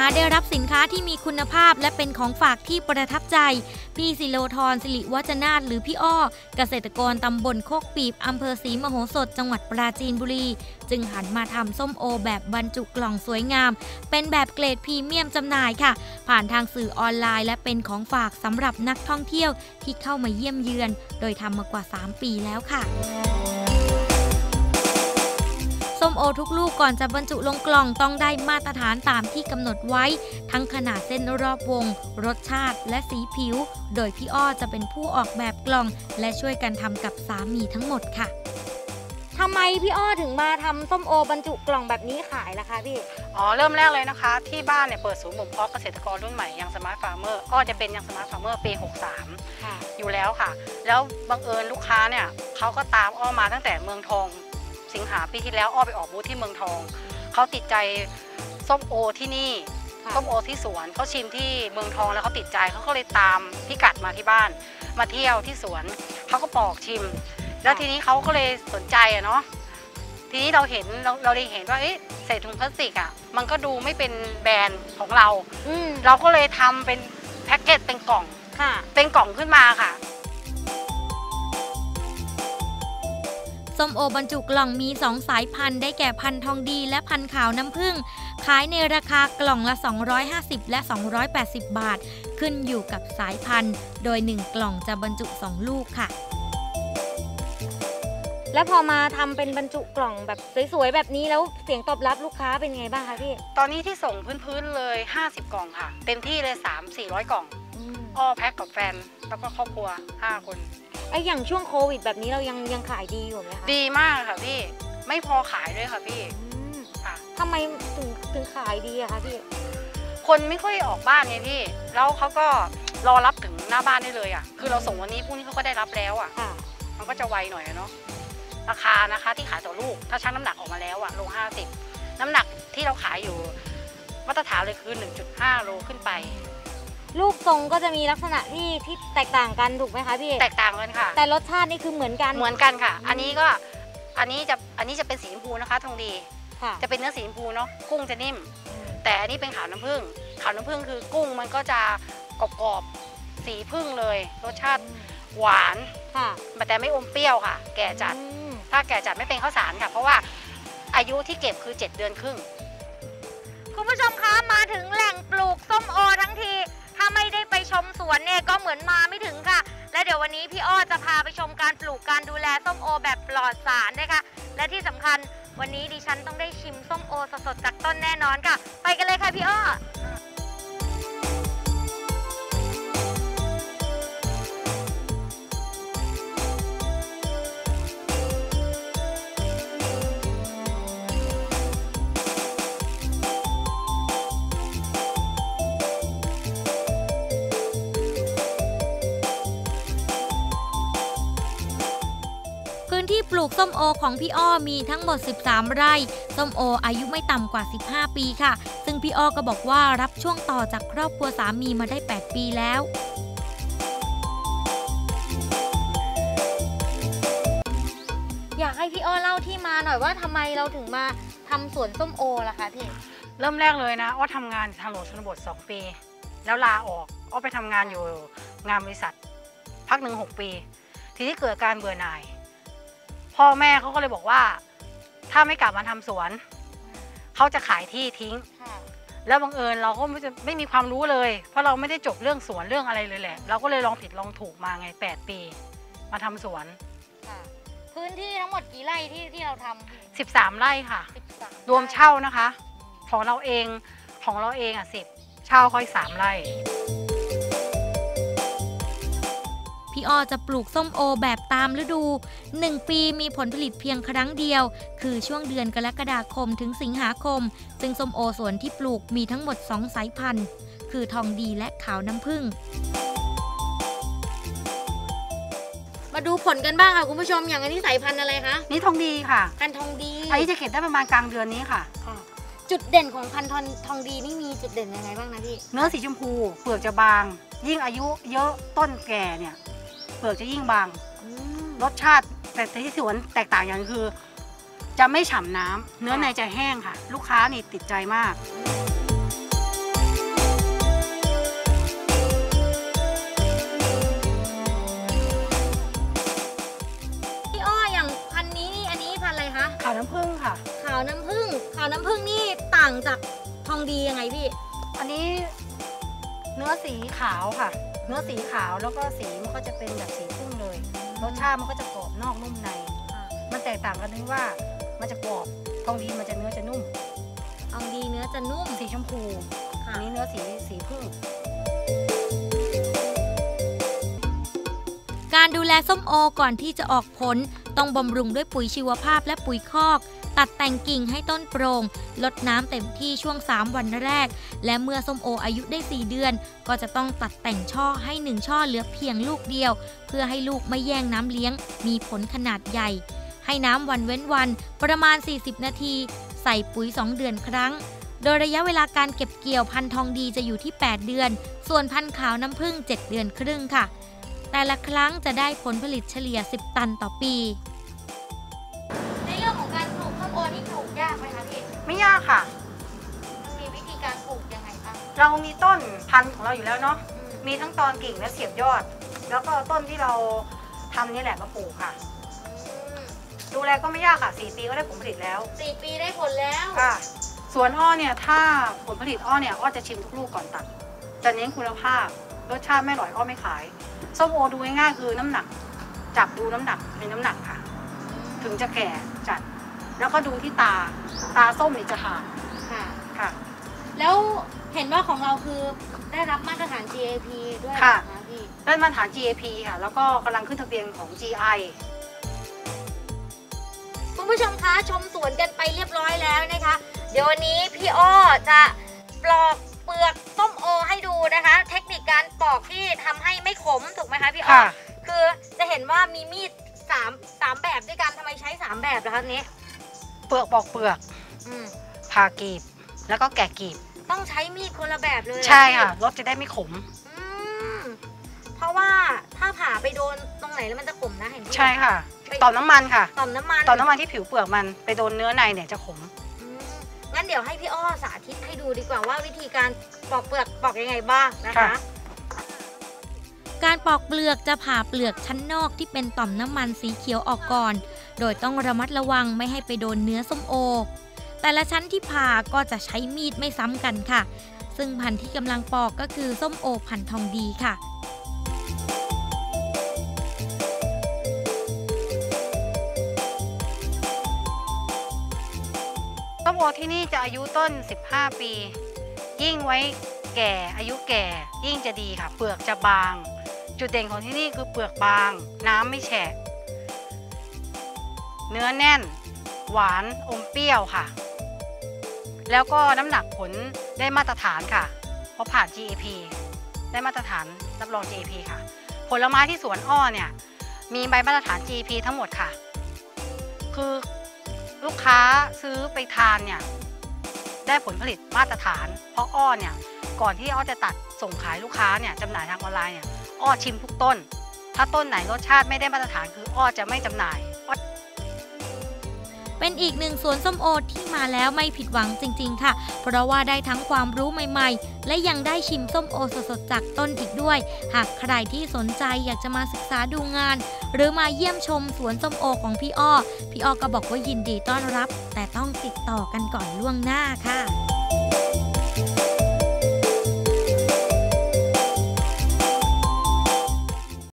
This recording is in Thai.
ค้าได้รับสินค้าที่มีคุณภาพและเป็นของฝากที่ประทับใจ พี่สิโลธรสิริวัจนาถหรือพี่อ้อ เกษตรกรตำบลโคกปีบอำเภอศรีมโหสถจังหวัดปราจีนบุรี จึงหันมาทำส้มโอแบบบรรจุกล่องสวยงาม เป็นแบบเกรดพรีเมียมจำหน่ายค่ะ ผ่านทางสื่อออนไลน์ และเป็นของฝากสำหรับนักท่องเที่ยวที่เข้ามาเยี่ยมเยือน โดยทำมากว่า 3 ปีแล้วค่ะ ส้มโอทุกลูกก่อนจะบรรจุลงกล่องต้องได้มาตรฐานตามที่กำหนดไว้ ทั้งขนาดเส้นรอบวง รสชาติและสีผิว โดยพี่อ้อจะเป็นผู้ออกแบบกล่อง และช่วยกันทำกับสามีทั้งหมดค่ะทำไมพี่อ้อถึงมาทำส้มโอบรรจุกล่องแบบนี้ขายล่ะคะพี่ อ๋อ เริ่มแรกเลยนะคะ ที่บ้านเนี่ยเปิดศูนย์บ่มเพาะเกษตรกรรุ่นใหม่ Young Smart Farmer อ้อจะเป็น Young Smart Farmer ปี 63ค่ะอยู่แล้วค่ะ แล้วบังเอิญลูกค้าเนี่ยเขาก็ตามอ้อมาตั้งแต่เมืองทอง สิงหาปีที่แล้วอ้อไปออกบูธที่เมืองทอง เขาติดใจส้มโอที่นี่ค่ะส้มโอที่สวนเขาชิมที่เมืองทองแล้วเขาติดใจเขาก็เลยตามพิกัดมาที่บ้าน มาเที่ยวที่สวนเขาก็ปอกชิม แล้วทีนี้เขาก็เลยสนใจอะเนาะทีนี้เราเห็นเราเราเลยเห็นว่าเอ๊ะใส่ถุงพลาสติกอะมันก็ดูไม่เป็นแบรนด์ของเราอืมเราก็เลยทำเป็นแพ็กเกจเป็นกล่องค่ะเป็นกล่องขึ้นมาค่ะ ส้มโอบรรจุกล่องมี 2 สายพันธุ์ได้แก่พันธุ์ทองดีและพันธุ์ขาวน้ำผึ้งขายในราคากล่องละ 250 และ 280 บาท ขึ้นอยู่กับสายพันธุ์ โดย 1 กล่องจะบรรจุ 2 ลูกค่ะ แล้วพอมาทำเป็นบรรจุกล่องแบบสวยๆแบบนี้แล้วเสียงตอบรับลูกค้าเป็นไงบ้างคะพี่ตอนนี้ที่ส่งพื้นๆเลย 50 กล่องค่ะ เต็มที่เลย 3 400 กล่อง อ้อแพ็คกับแฟน แล้วก็ครอบครัว 5 คน ไออย่างช่วงโควิดแบบนี้เรายังยังขายดีอยู่ไหมคะดีมากค่ะพี่ ไม่พอขายด้วยค่ะพี่อืมค่ะ ทำไมถึงถึงขายดีอะคะพี่ คนไม่ค่อยออกบ้านไงพี่ แล้วเขาก็รอรับถึงหน้าบ้านได้เลยอะ คือเราส่งวันนี้พรุ่งนี้เขาก็ได้รับแล้วอะ ค่ะ มันก็จะไวหน่อยอะเนาะ ราคานะคะที่ขายต่อลูก ถ้าชั่งน้ำหนักออกมาแล้วอะโล50 น้ำหนักที่เราขายอยู่ มาตรฐานเลยคือ 1.5 โลขึ้นไป รูปทรงก็จะมีลักษณะที่ที่แตกต่างกันถูกไหมคะพี่ แตกต่างกันค่ะ แต่รสชาตินี่คือเหมือนกัน เหมือนกันค่ะ อันนี้ก็อันนี้จะอันนี้จะเป็นสีชมพูนะคะทองดีค่ะจะเป็นเนื้อสีชมพูเนาะกุ้งจะนิ่ม แต่อันนี้เป็นขาวน้ำผึ้งขาวน้ำผึ้งคือกุ้งมันก็จะกรอบๆสีผึ้งเลย รสชาติหวานค่ะแต่ไม่อมเปรี้ยวค่ะ แก่จัดอืมถ้าแก่จัดไม่เป็นข้าวสารค่ะ เพราะว่าอายุที่เก็บคือ 7 เดือนครึ่ง คุณผู้ชมคะมาถึง สวนเนี่ยก็เหมือนมาไม่ถึงค่ะ และเดี๋ยววันนี้พี่อ้อจะพาไปชมการปลูกการดูแลส้มโอแบบปลอดสารนะคะและที่สำคัญวันนี้ดิฉันต้องได้ชิมส้มโอสดๆจากต้นแน่นอนค่ะ ไปกันเลยค่ะพี่อ้อ ที่ปลูกส้มโอของพี่อ้อมีทั้งหมด 13 ไร่ ส้มโออายุไม่ต่ำกว่า 15 ปีค่ะ ซึ่งพี่อ้อก็บอกว่ารับช่วงต่อจากครอบครัวสามีมาได้ 8 ปีแล้วอยากให้พี่อ้อเล่าที่มาหน่อยว่าทำไมเราถึงมาทำสวนส้มโอล่ะคะพี่ เริ่มแรกเลยนะอ้อทำงานทางหลวงชนบท 2 ปี แล้วลาออกอ้อไปทำงานอยู่งานบริษัท พักหนึ่งหกปี ทีนี้เกิดการเบื่อหน่าย พ่อแม่เขาก็เลยบอกว่า ถ้าไม่กลับมาทำสวนเขาจะขายที่ทิ้ง แล้วบังเอิญเราก็ไม่จะไม่มีความรู้เลย เพราะเราไม่ได้จบเรื่องสวนเรื่องอะไรเลยแหละ เราก็เลยลองผิดลองถูกมาไง 8 ปี มาทำสวนพื้นที่ทั้งหมดกี่ไร่ที่ที่เราทำ13 ไร่ค่ะ13รวมเช่านะคะ ของเราเองของเราเองอะสิบเช่าค่อยสามไร่ พี่อ้อจะปลูกส้มโอแบบตามฤดู 1 ปีมีผลผลิตเพียงครั้งเดียว คือช่วงเดือนกรกฎาคมถึงสิงหาคม ซึ่งส้มโอสวนที่ปลูกมีทั้งหมด 2 สายพันธุ์ คือทองดีและขาวน้ำผึ้งมาดูผลกันบ้างค่ะคุณผู้ชมอย่างอันนี้สายพันธุ์อะไรคะนี่ทองดีค่ะ พันธุ์ทองดีอันนี้จะเก็บได้ประมาณกลางเดือนนี้ค่ะจุดเด่นของพันธุ์ทองทองดีนี่มีจุดเด่นยังไงบ้างนะพี่ เนื้อสีชมพู เปลือกจะบาง ยิ่งอายุเยอะต้นแก่เนี่ย เปลือกจะยิ่งบาง รสชาติแต่ที่สวนแตกต่างอย่างคือ จะไม่ฉ่ำน้ำเนื้อในจะแห้งค่ะ ลูกค้านี่ติดใจมากพี่อ้ออย่างพันนี้อันนี้พันอะไรคะขาวน้ำผึ้งค่ะ ขาวน้ำผึ้งขาวน้ำผึ้งนี่ต่างจากทองดียังไงพี่ อันนี้เนื้อสีขาวค่ะ เนื้อสีขาวแล้วก็สีมันก็จะเป็นแบบสีพึ่งเลยรสชาติมันก็จะกรอบนอกนุ่มใน มันแตกต่างกันตรงที่ว่ามันจะกรอบทองดีมันจะเนื้อจะนุ่มทองดีเนื้อจะนุ่มสีชมพูค่ะอันนี้เนื้อสีสีพึ่ง การดูแลส้มโอก่อนที่จะออกผล ต้องบำรุงด้วยปุ๋ยชีวภาพและปุ๋ยคอก ตัดแต่งกิ่งให้ต้นโปร่งลดน้ำเต็มที่ช่วง 3 วันแรก และเมื่อส้มโออายุได้ 4 เดือน ก็จะต้องตัดแต่งช่อให้ 1 ช่อเหลือเพียงลูกเดียว เพื่อให้ลูกไม่แย่งน้ำเลี้ยง มีผลขนาดใหญ่ ให้น้ำวันเว้นวัน ประมาณ 40 นาที ใส่ปุ๋ย 2 เดือนครั้งโดยระยะเวลาการเก็บเกี่ยวพันธุ์ทองดีจะอยู่ที่ 8 เดือน ส่วนพันธุ์ขาวน้ำผึ้ง7 เดือนครึ่งค่ะ แต่ละครั้งจะได้ผลผลิตเฉลี่ย 10 ตันต่อปี ในเรื่องของการปลูกส้มโอนี่ปลูกยากไหมคะพี่ไม่ยากค่ะ มีวิธีการปลูกยังไงบ้างเรามีต้นพันธุ์ของเราอยู่แล้วเนาะมีทั้งตอนกิ่งและเสียบยอด แล้วก็ต้นที่เราทำนี่แหละมาปลูกค่ะ ดูแลก็ไม่ยากค่ะ 4 ปีก็ได้ผลผลิตแล้วสี่ปีได้ผลแล้วค่ะสวนอ้อเนี่ยถ้าผลผลิตอ้อเนี่ยอ้อจะชิมทุกลูกก่อนตัดจะเน้นคุณภาพ รสชาติไม่อร่อยอ้อไม่ขายส้มโอดูง่ายๆคือน้ำหนัก จับดูน้ำหนักเป็นน้ำหนักค่ะ ถึงจะแก่จัด แล้วก็ดูที่ตาตาส้มนี่จะห่างค่ะ ค่ะ แล้วเห็นว่าของเราคือได้รับมาตรฐาน GAP ด้วยค่ะเหรอคะพี่ได้มาตรฐาน GAP ค่ะ แล้วก็กำลังขึ้นทะเบียนของ GI คุณผู้ชมคะชมสวนกันไปเรียบร้อยแล้วนะคะ เดี๋ยววันนี้พี่อ้อจะปลอกเปลือกส้มโอให้ดู นะคะ เทคนิคการปอกที่ทำให้ไม่ขมถูกไหมคะพี่อ้อค่ะ คือจะเห็นว่ามีมีดสามสามแบบด้วยกันทำไมใช้สามแบบนะคะนี้เปลือกปอกเปลือกอืมผ่ากีบ แล้วก็แกะกีบ ต้องใช้มีดคนละแบบเลยเหรอใช่พี่ ค่ะรสจะได้ไม่ขม อืมเพราะว่าถ้าผ่าไปโดนตรงไหนแล้วมันจะขมนะเห็นพี่ใช่ค่ะต่อมน้ำมันค่ะ ต่อมน้ำมันต่อมน้ำมันที่ผิวเปลือกมันไปโดนเนื้อในเนี่ยจะขม อืมงั้นเดี๋ยวให้พี่อ้อสาธิตให้ดูดีกว่าว่าวิธีการ ปอกเปลือกปอกยังไงบ้างนะคะ ค่ะ การปอกเปลือกจะผ่าเปลือกชั้นนอกที่เป็นต่อมน้ำมันสีเขียวออกก่อน โดยต้องระมัดระวังไม่ให้ไปโดนเนื้อส้มโอ แต่ละชั้นที่ผ่าก็จะใช้มีดไม่ซ้ำกันค่ะ ซึ่งพันธุ์ที่กำลังปอกก็คือส้มโอพันธุ์ทองดีค่ะส้มโอที่นี่จะอายุต้น 15 ปี ยิ่งไว้แก่อายุแก่ยิ่งจะดีค่ะ เปลือกจะบาง จุดเด่นของที่นี่คือเปลือกบาง น้ำไม่แฉะ เนื้อแน่น หวานอมเปรี้ยวค่ะ แล้วก็น้ำหนักผลได้มาตรฐานค่ะ เพราะผ่าน GAP ได้มาตรฐานรับรอง GAP ค่ะ ผลไม้ที่สวนอ้อเนี่ย มีใบมาตรฐาน GAP ทั้งหมดค่ะ คือลูกค้าซื้อไปทานเนี่ย ได้ผลผลิตมาตรฐาน เพราะอ้อเนี่ยก่อนที่อ้อจะตัดส่งขายลูกค้าเนี่ยจำหน่ายทางออนไลน์เนี่ยอ้อชิมทุกต้น ถ้าต้นไหนรสชาติไม่ได้มาตรฐานคืออ้อจะไม่จำหน่าย เป็นอีกหนึ่งสวนส้มโอที่มาแล้วไม่ผิดหวังจริง ๆ ค่ะ เพราะว่าได้ทั้งความรู้ใหม่ ๆ และยังได้ชิมส้มโอสดๆจากต้นอีกด้วย หากใครที่สนใจอยากจะมาศึกษาดูงาน หรือมาเยี่ยมชมสวนส้มโอของพี่อ้อ พี่อ้อก็บอกว่ายินดีต้อนรับ แต่ต้องติดต่อกันก่อนล่วงหน้าค่ะ